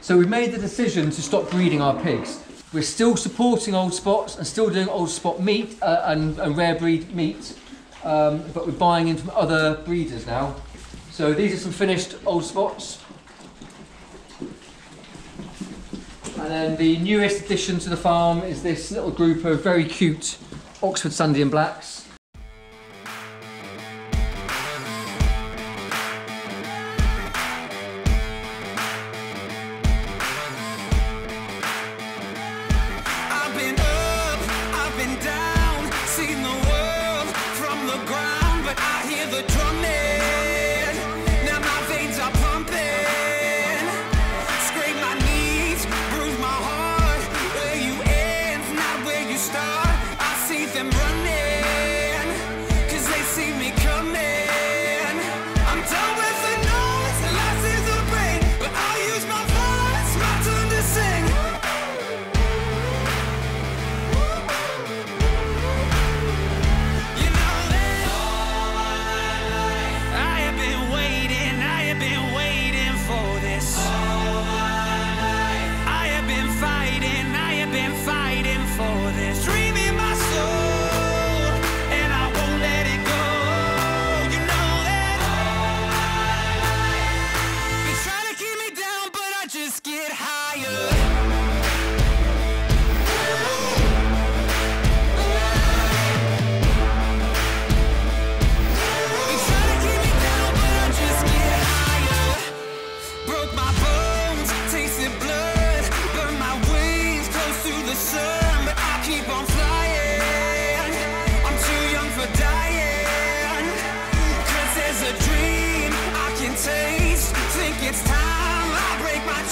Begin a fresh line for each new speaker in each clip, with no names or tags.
So we've made the decision to stop breeding our pigs. We're still supporting old spots and still doing old spot meat uh, and, and rare breed meat, um, but we're buying in from other breeders now. So these are some finished old spots. And then the newest addition to the farm is this little group of very cute Oxford
Sandy and Blacks.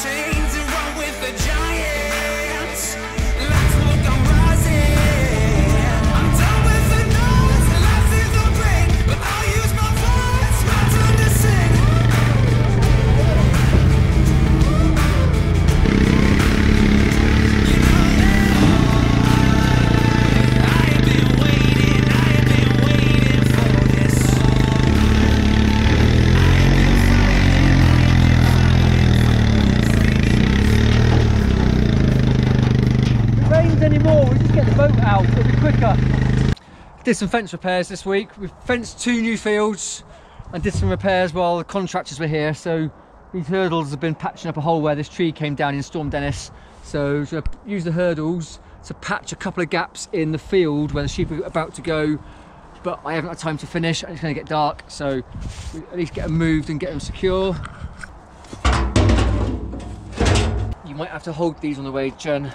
Break
Did some fence repairs this week. We've fenced two new fields and did some repairs while the contractors were here. So these hurdles have been patching up a hole where this tree came down in Storm Dennis. So gonna use the hurdles to patch a couple of gaps in the field where the sheep are about to go. But I haven't had time to finish and it's gonna get dark. So we at least get them moved and get them secure. You might have to hold these on the way, Jen.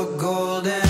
So golden.